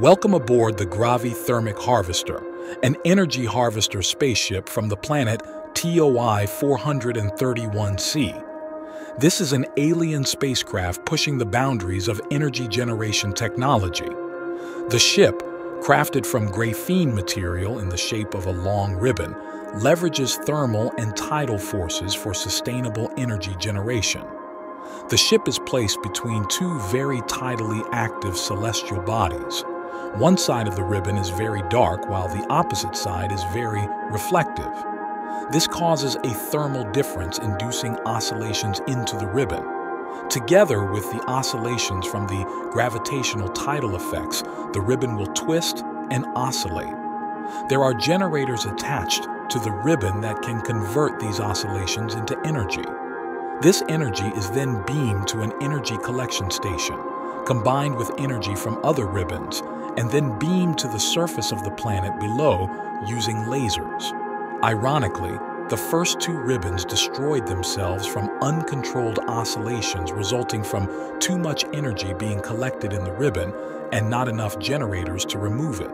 Welcome aboard the GraviThermic Harvester, an energy harvester spaceship from the planet TOI 431c. This is an alien spacecraft pushing the boundaries of energy generation technology. The ship, crafted from graphene material in the shape of a long ribbon, leverages thermal and tidal forces for sustainable energy generation. The ship is placed between two very tidally active celestial bodies. One side of the ribbon is very dark while the opposite side is very reflective. This causes a thermal difference inducing oscillations into the ribbon. Together with the oscillations from the gravitational tidal effects, the ribbon will twist and oscillate. There are generators attached to the ribbon that can convert these oscillations into energy. This energy is then beamed to an energy collection station, combined with energy from other ribbons, and then beamed to the surface of the planet below using lasers. Ironically, the first two ribbons destroyed themselves from uncontrolled oscillations resulting from too much energy being collected in the ribbon and not enough generators to remove it.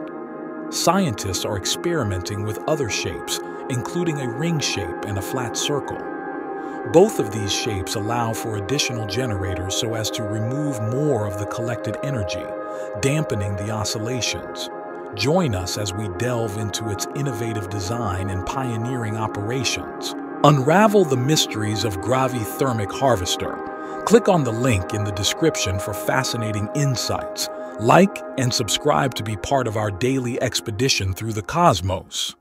Scientists are experimenting with other shapes, including a ring shape and a flat circle. Both of these shapes allow for additional generators so as to remove more of the collected energy, dampening the oscillations. Join us as we delve into its innovative design and pioneering operations. Unravel the mysteries of Gravithermic Harvester. Click on the link in the description for fascinating insights. Like and subscribe to be part of our daily expedition through the cosmos.